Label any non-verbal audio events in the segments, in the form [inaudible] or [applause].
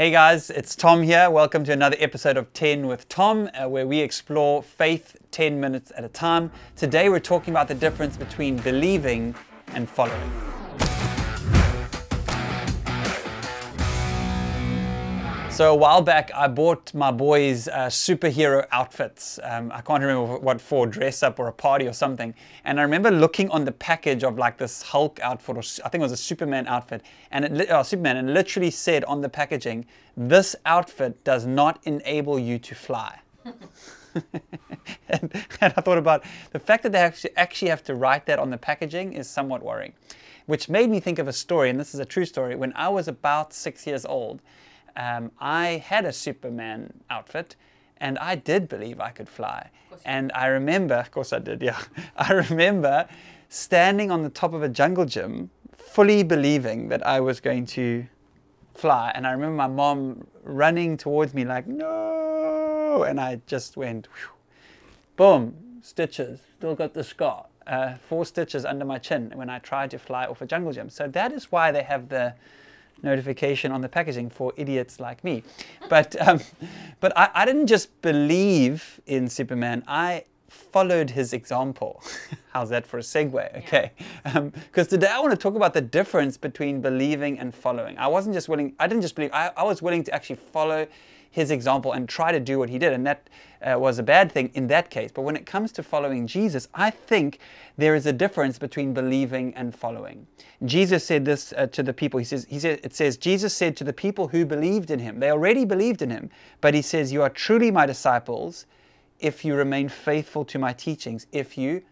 Hey guys, it's Tom here. Welcome to another episode of 10 with Tom, uh, where we explore faith 10 minutes at a time. Today we're talking about the difference between believing and following. So a while back, I bought my boys uh, superhero outfits. Um, I can't remember what for, dress up or a party or something. And I remember looking on the package of like this Hulk outfit, or I think it was a Superman outfit, and it oh, Superman, and it literally said on the packaging, "This outfit does not enable you to fly." [laughs] and, and, I thought about the fact that they actually, actually have to write that on the packaging is somewhat worrying, which made me think of a story, and this is a true story. When I was about six years old um, I had a Superman outfit and I did believe I could fly. And I remember, of course I did, [laughs] yeah. I remember standing on the top of a jungle gym, fully believing that I was going to fly. And I remember my mom running towards me like, no. And I just went, whew. boom, stitches, still got the scar. Uh, four stitches under my chin when I tried to fly off a jungle gym. So that is why they have the notification on the packaging for idiots like me. But, um, [laughs] but I, I didn't just believe in Superman, I followed his example. [laughs] How's that for a segue? Okay. Because um, today I want to talk about the difference between believing and following. I wasn't just willing, I didn't just believe, I, I was willing to actually follow his example and try to do what he did. And that uh, was a bad thing in that case. But when it comes to following Jesus, I think there is a difference between believing and following. Jesus said this uh, to the people. He says, he said, it says, Jesus said to the people who believed in him, they already believed in him, but he says, You are truly my disciples if you remain faithful to my teachings, if you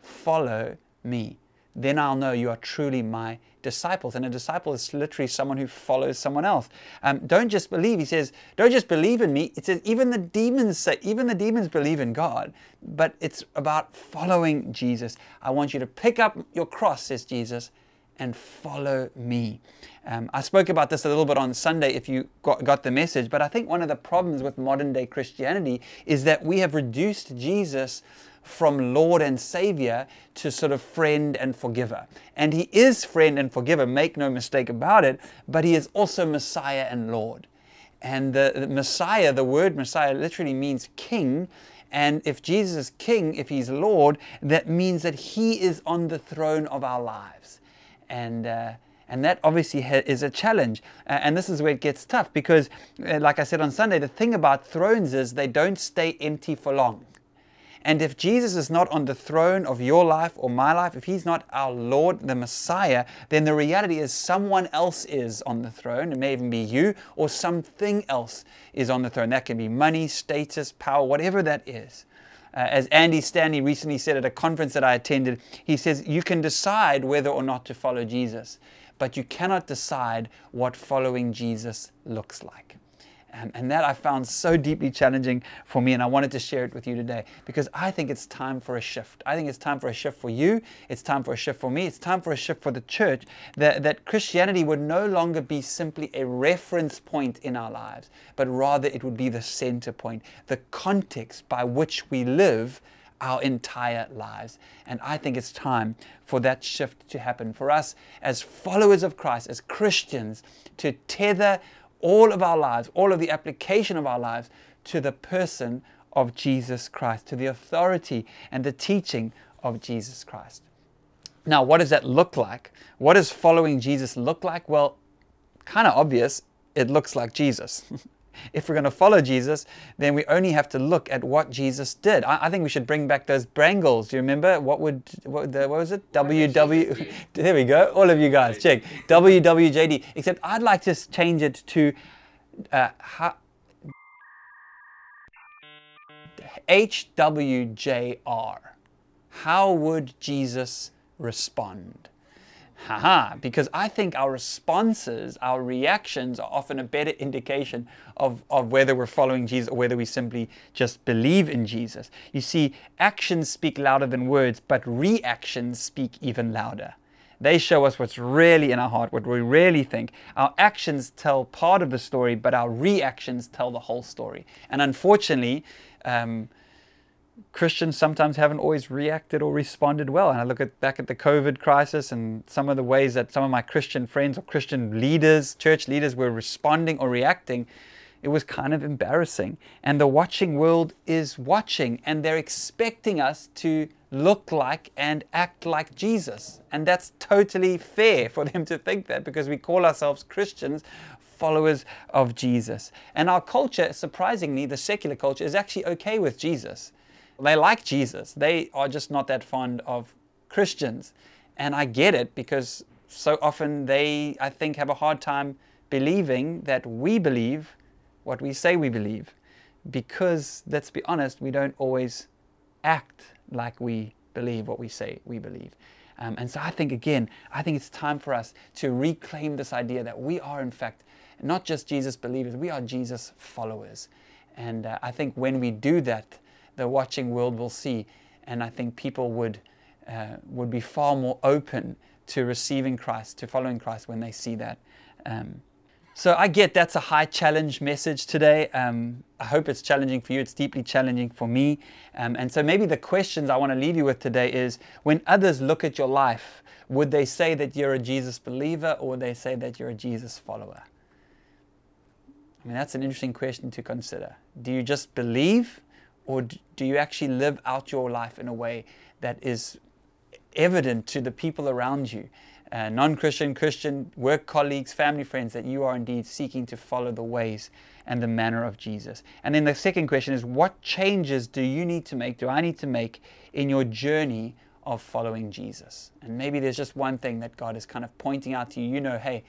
follow me then I'll know you are truly my disciples. And a disciple is literally someone who follows someone else. Um, don't just believe. He says, don't just believe in me. It says even the demons say, even the demons believe in God. But it's about following Jesus. I want you to pick up your cross, says Jesus, and follow me. Um, I spoke about this a little bit on Sunday if you got, got the message, but I think one of the problems with modern day Christianity is that we have reduced Jesus from Lord and Savior to sort of friend and forgiver. And He is friend and forgiver, make no mistake about it, but He is also Messiah and Lord. And the, the Messiah, the word Messiah literally means king. And if Jesus is king, if He's Lord, that means that He is on the throne of our lives. And uh, and that obviously is a challenge. and this is where it gets tough because, uh, like I said on Sunday, the thing about thrones is they don't stay empty for long. And if Jesus is not on the throne of your life or my life, if He's not our Lord, the Messiah, then the reality is someone else is on the throne. It may even be you or something else is on the throne. That can be money, status, power, whatever that is. Uh, as Andy Stanley recently said at a conference that I attended, he says, You can decide whether or not to follow Jesus, but you cannot decide what following Jesus looks like. Um, and that I found so deeply challenging for me, and I wanted to share it with you today because I think it's time for a shift. I think it's time for a shift for you. It's time for a shift for me. It's time for a shift for the church that, that Christianity would no longer be simply a reference point in our lives, but rather it would be the center point, the context by which we live our entire lives. And I think it's time for that shift to happen for us as followers of Christ, as Christians, to tether all of our lives, all of the application of our lives to the person of Jesus Christ, to the authority and the teaching of Jesus Christ. Now, what does that look like? What does following Jesus look like? Well, kind of obvious, it looks like Jesus. [laughs] if we're going to follow Jesus, then we only have to look at what Jesus did. I, I think we should bring back those Brangles. Do you remember? What would, what, the, what was it? WW. [laughs] There we go. All of you guys, check. WWJD. Except I'd like to change it to uh, HWJR. How would Jesus respond? Haha, because I think our responses, our reactions are often a better indication of, of whether we're following Jesus or whether we simply just believe in Jesus. You see, actions speak louder than words, but reactions speak even louder. They show us what's really in our heart, what we really think. Our actions tell part of the story, but our reactions tell the whole story. And unfortunately, um, Christians sometimes haven't always reacted or responded well. And I look at back at the COVID crisis and some of the ways that some of my Christian friends or Christian leaders, church leaders, were responding or reacting. It was kind of embarrassing. And the watching world is watching and they're expecting us to look like and act like Jesus. And that's totally fair for them to think that because we call ourselves Christians, followers of Jesus. And our culture, surprisingly, the secular culture, is actually okay with Jesus. They like Jesus. They are just not that fond of Christians. And I get it because so often they, I think, have a hard time believing that we believe what we say we believe. Because, let's be honest, we don't always act like we believe what we say we believe. Um, and so I think, again, I think it's time for us to reclaim this idea that we are, in fact, not just Jesus believers, we are Jesus followers. And uh, I think when we do that, the watching world will see. And I think people would, uh, would be far more open to receiving Christ, to following Christ when they see that. Um, so I get that's a high challenge message today. Um, I hope it's challenging for you. It's deeply challenging for me. Um, and so maybe the questions I want to leave you with today is when others look at your life, would they say that you're a Jesus believer or would they say that you're a Jesus follower? I mean, that's an interesting question to consider. Do you just believe or do you actually live out your life in a way that is evident to the people around you, uh, non Christian, Christian, work colleagues, family, friends, that you are indeed seeking to follow the ways and the manner of Jesus? And then the second question is what changes do you need to make, do I need to make in your journey of following Jesus? And maybe there's just one thing that God is kind of pointing out to you. You know, hey,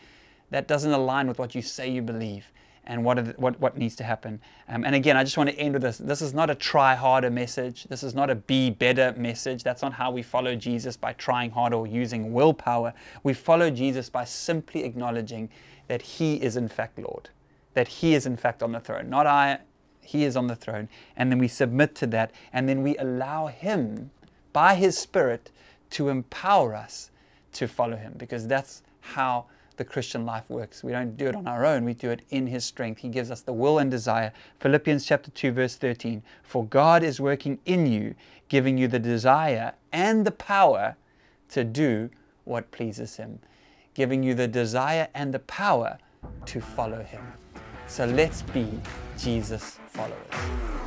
that doesn't align with what you say you believe and what, the, what, what needs to happen. Um, and again, I just want to end with this. This is not a try harder message. This is not a be better message. That's not how we follow Jesus by trying harder or using willpower. We follow Jesus by simply acknowledging that He is in fact Lord, that He is in fact on the throne. Not I, He is on the throne. And then we submit to that, and then we allow Him by His Spirit to empower us to follow Him because that's how the Christian life works. We don't do it on our own, we do it in His strength. He gives us the will and desire. Philippians chapter 2, verse 13 For God is working in you, giving you the desire and the power to do what pleases Him, giving you the desire and the power to follow Him. So let's be Jesus followers.